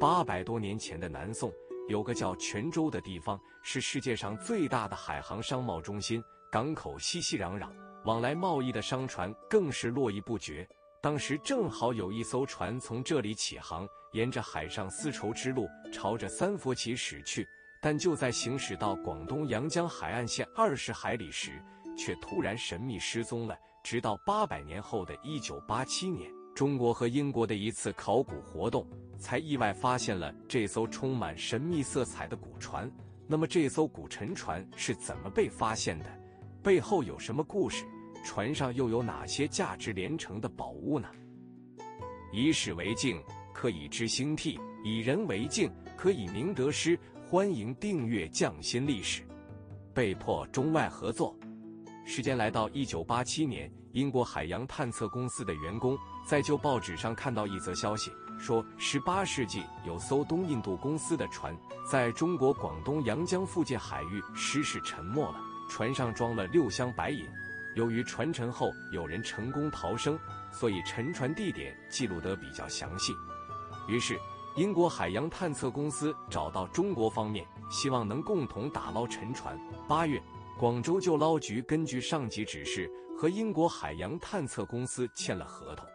八百多年前的南宋，有个叫泉州的地方，是世界上最大的海航商贸中心，港口熙熙攘攘，往来贸易的商船更是络绎不绝。当时正好有一艘船从这里起航，沿着海上丝绸之路，朝着三佛齐驶去。但就在行驶到广东阳江海岸线二十海里时，却突然神秘失踪了。直到八百年后的一九八七年，中国和英国的一次考古活动，才意外发现了这艘充满神秘色彩的古船。那么，这艘古沉船是怎么被发现的？背后有什么故事？船上又有哪些价值连城的宝物呢？以史为镜，可以知兴替；以人为镜，可以明得失。欢迎订阅《匠心历史》。被迫中外合作。时间来到一九八七年，英国海洋探测公司的员工在旧报纸上看到一则消息，说十八世纪有艘东印度公司的船在中国广东阳江附近海域失事沉没了，船上装了六箱白银。由于船沉后有人成功逃生，所以沉船地点记录得比较详细。于是。英国海洋探测公司找到中国方面，希望能共同打捞沉船。八月，广州救捞局根据上级指示，和英国海洋探测公司签了合同，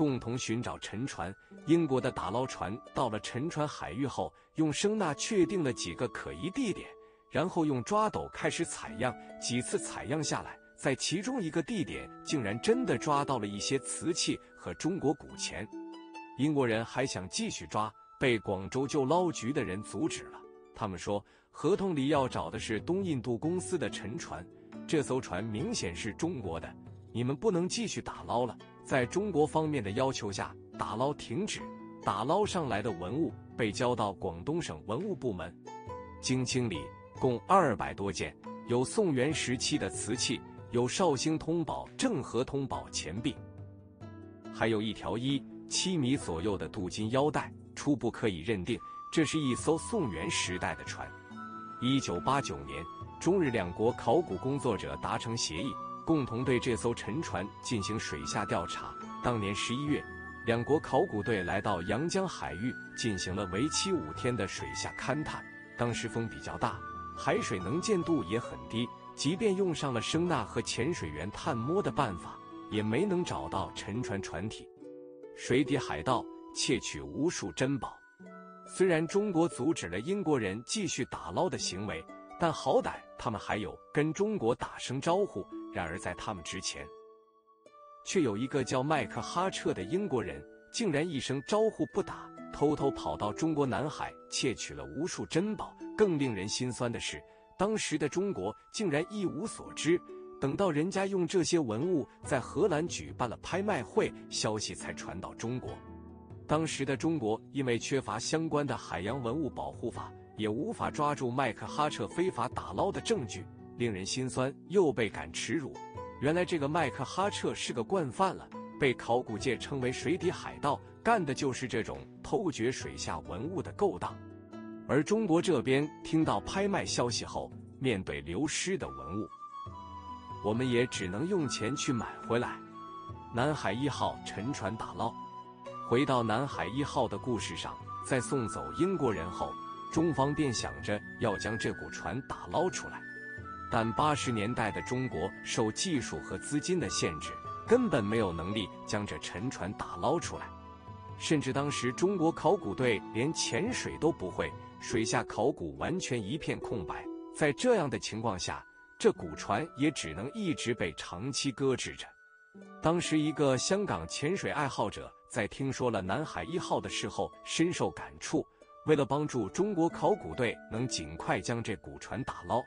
共同寻找沉船。英国的打捞船到了沉船海域后，用声呐确定了几个可疑地点，然后用抓斗开始采样。几次采样下来，在其中一个地点，竟然真的抓到了一些瓷器和中国古钱。英国人还想继续抓，被广州救捞局的人阻止了。他们说，合同里要找的是东印度公司的沉船，这艘船明显是中国的，你们不能继续打捞了。在中国方面的要求下，打捞停止，打捞上来的文物被交到广东省文物部门，经清理，共二百多件，有宋元时期的瓷器，有绍兴通宝、郑和通宝钱币，还有一条一。七米左右的镀金腰带，初步可以认定这是一艘宋元时代的船。一九八九年，中日两国考古工作者达成协议，共同对这艘沉船进行水下调查。当年十一月，两国考古队来到阳江海域，进行了为期五天的水下勘探。当时风比较大，海水能见度也很低，即便用上了声呐和潜水员探摸的办法，也没能找到沉船船体。水底海盗窃取无数珍宝，虽然中国阻止了英国人继续打捞的行为，但好歹他们还有跟中国打声招呼。然而在他们之前，却有一个叫麦克哈彻的英国人，竟然一声招呼不打，偷偷跑到中国南海窃取了无数珍宝。更令人心酸的是，当时的中国竟然一无所知。等到人家用这些文物在荷兰举办了拍卖会，消息才传到中国。当时的中国因为缺乏相关的海洋文物保护法，也无法抓住麦克哈彻非法打捞的证据，令人心酸又倍感耻辱。原来这个麦克哈彻是个惯犯了，被考古界称为“水底海盗”，干的就是这种偷掘水下文物的勾当。而中国这边听到拍卖消息后，面对流失的文物。我们也只能用钱去买回来。南海一号沉船打捞，回到南海一号的故事上，在送走英国人后，中方便想着要将这股船打捞出来。但八十年代的中国受技术和资金的限制，根本没有能力将这沉船打捞出来。甚至当时中国考古队连潜水都不会，水下考古完全一片空白。在这样的情况下，这古船也只能一直被长期搁置着。当时，一个香港潜水爱好者在听说了南海一号的事后，深受感触。为了帮助中国考古队能尽快将这古船打捞，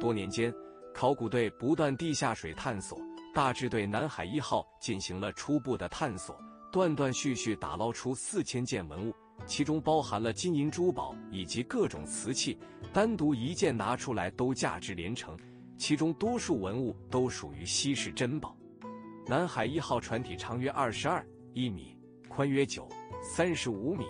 多年间，考古队不断地下水探索，大致对南海一号进行了初步的探索，断断续续打捞出四千件文物。其中包含了金银珠宝以及各种瓷器，单独一件拿出来都价值连城。其中多数文物都属于稀世珍宝。南海一号船体长约二十二一米，宽约九三十五米。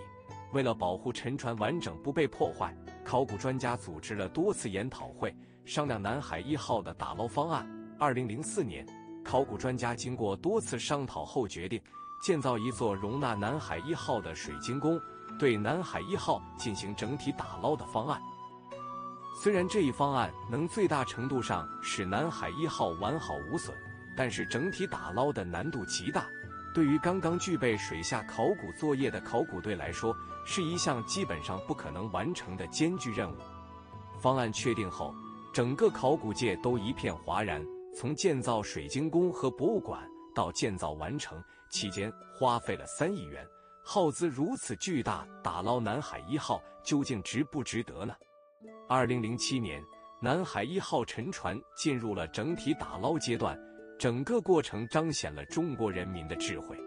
为了保护沉船完整不被破坏，考古专家组织了多次研讨会，商量南海一号的打捞方案。二零零四年，考古专家经过多次商讨后决定。建造一座容纳南海一号的水晶宫，对南海一号进行整体打捞的方案。虽然这一方案能最大程度上使南海一号完好无损，但是整体打捞的难度极大，对于刚刚具备水下考古作业的考古队来说，是一项基本上不可能完成的艰巨任务。方案确定后，整个考古界都一片哗然。从建造水晶宫和博物馆到建造完成，期间花费了三亿元，耗资如此巨大，打捞南海一号究竟值不值得呢？二零零七年，南海一号沉船进入了整体打捞阶段，整个过程彰显了中国人民的智慧。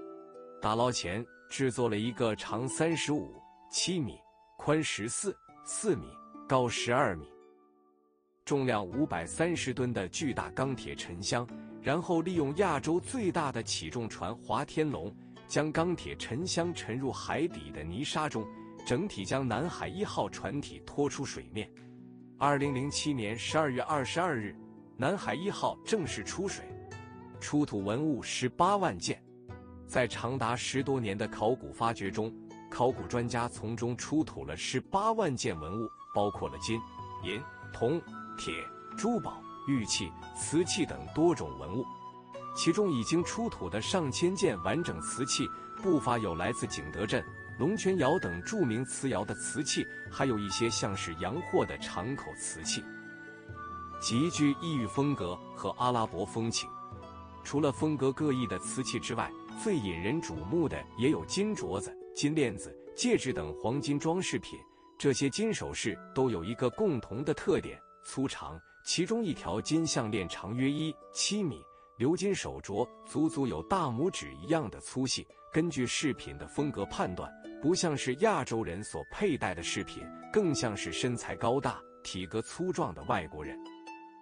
打捞前制作了一个长三十五七米、宽十四四米、高十二米。重量五百三十吨的巨大钢铁沉箱，然后利用亚洲最大的起重船“华天龙”，将钢铁沉箱沉入海底的泥沙中，整体将南海一号船体拖出水面。二零零七年十二月二十二日，南海一号正式出水，出土文物十八万件。在长达十多年的考古发掘中，考古专家从中出土了十八万件文物，包括了金、银、铜。铁、珠宝、玉器、瓷器等多种文物，其中已经出土的上千件完整瓷器，不乏有来自景德镇、龙泉窑等著名瓷窑的瓷器，还有一些像是洋货的敞口瓷器，极具异域风格和阿拉伯风情。除了风格各异的瓷器之外，最引人瞩目的也有金镯子、金链子、戒指等黄金装饰品。这些金首饰都有一个共同的特点。粗长，其中一条金项链长约一七米，鎏金手镯足足有大拇指一样的粗细。根据饰品的风格判断，不像是亚洲人所佩戴的饰品，更像是身材高大、体格粗壮的外国人。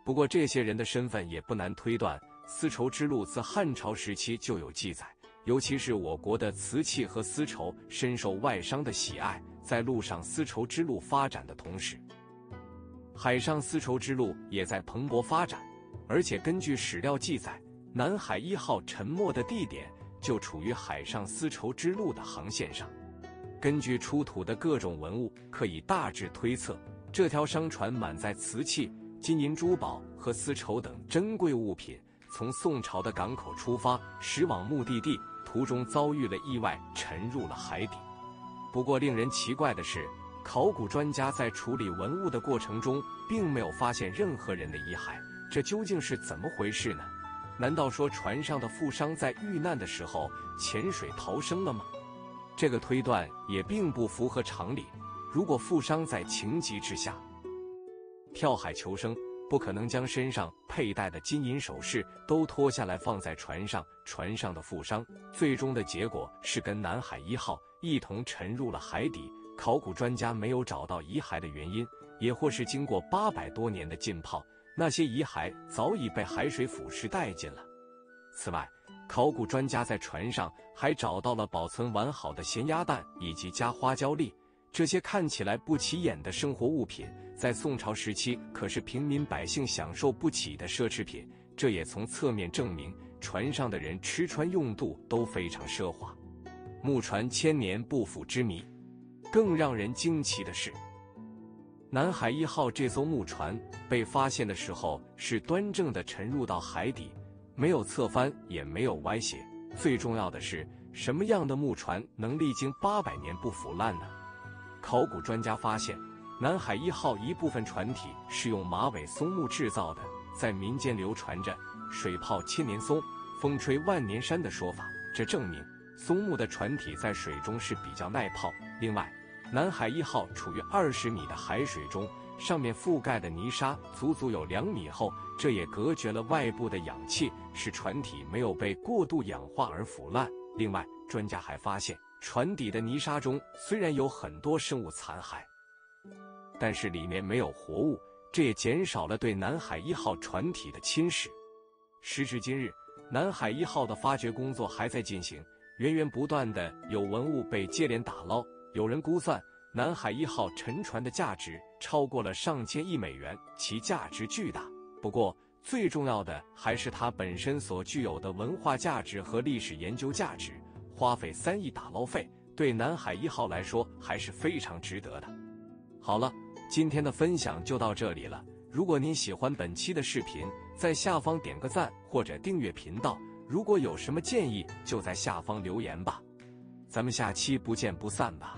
不过，这些人的身份也不难推断。丝绸之路自汉朝时期就有记载，尤其是我国的瓷器和丝绸深受外商的喜爱。在路上丝绸之路发展的同时，海上丝绸之路也在蓬勃发展，而且根据史料记载，南海一号沉没的地点就处于海上丝绸之路的航线上。根据出土的各种文物，可以大致推测，这条商船满载瓷器、金银珠宝和丝绸等珍贵物品，从宋朝的港口出发，驶往目的地，途中遭遇了意外，沉入了海底。不过，令人奇怪的是。考古专家在处理文物的过程中，并没有发现任何人的遗骸，这究竟是怎么回事呢？难道说船上的富商在遇难的时候潜水逃生了吗？这个推断也并不符合常理。如果富商在情急之下跳海求生，不可能将身上佩戴的金银首饰都脱下来放在船上。船上的富商最终的结果是跟南海一号一同沉入了海底。考古专家没有找到遗骸的原因，也或是经过八百多年的浸泡，那些遗骸早已被海水腐蚀殆尽了。此外，考古专家在船上还找到了保存完好的咸鸭蛋以及加花椒粒，这些看起来不起眼的生活物品，在宋朝时期可是平民百姓享受不起的奢侈品。这也从侧面证明，船上的人吃穿用度都非常奢华。木船千年不腐之谜。更让人惊奇的是，南海一号这艘木船被发现的时候是端正的沉入到海底，没有侧翻，也没有歪斜。最重要的是，什么样的木船能历经八百年不腐烂呢？考古专家发现，南海一号一部分船体是用马尾松木制造的，在民间流传着“水泡千年松，风吹万年山”的说法，这证明松木的船体在水中是比较耐泡。另外，南海一号处于二十米的海水中，上面覆盖的泥沙足足有两米厚，这也隔绝了外部的氧气，使船体没有被过度氧化而腐烂。另外，专家还发现，船底的泥沙中虽然有很多生物残骸，但是里面没有活物，这也减少了对南海一号船体的侵蚀。时至今日，南海一号的发掘工作还在进行，源源不断的有文物被接连打捞。有人估算，南海一号沉船的价值超过了上千亿美元，其价值巨大。不过，最重要的还是它本身所具有的文化价值和历史研究价值。花费三亿打捞费，对南海一号来说还是非常值得的。好了，今天的分享就到这里了。如果您喜欢本期的视频，在下方点个赞或者订阅频道。如果有什么建议，就在下方留言吧。咱们下期不见不散吧。